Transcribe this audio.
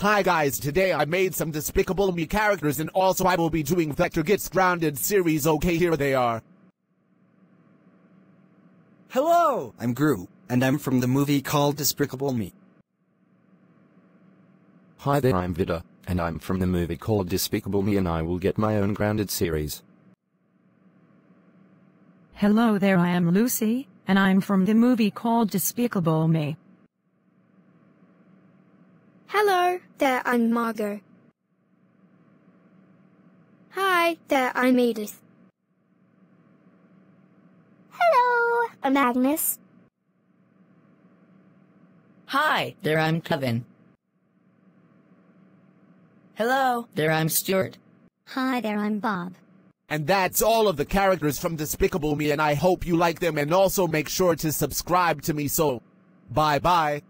Hi guys, today I made some Despicable Me characters and also I will be doing Vector Gets Grounded series, okay here they are. Hello! I'm Gru, and I'm from the movie called Despicable Me. Hi there, I'm Vector, and I'm from the movie called Despicable Me and I will get my own grounded series. Hello there, I am Lucy, and I'm from the movie called Despicable Me. Hello there, I'm Margo. Hi there, I'm Edith. Hello, I'm Agnes. Hi, there I'm Kevin. Hello, there I'm Stuart. Hi there, I'm Bob. And that's all of the characters from Despicable Me and I hope you like them and also make sure to subscribe to me so bye bye.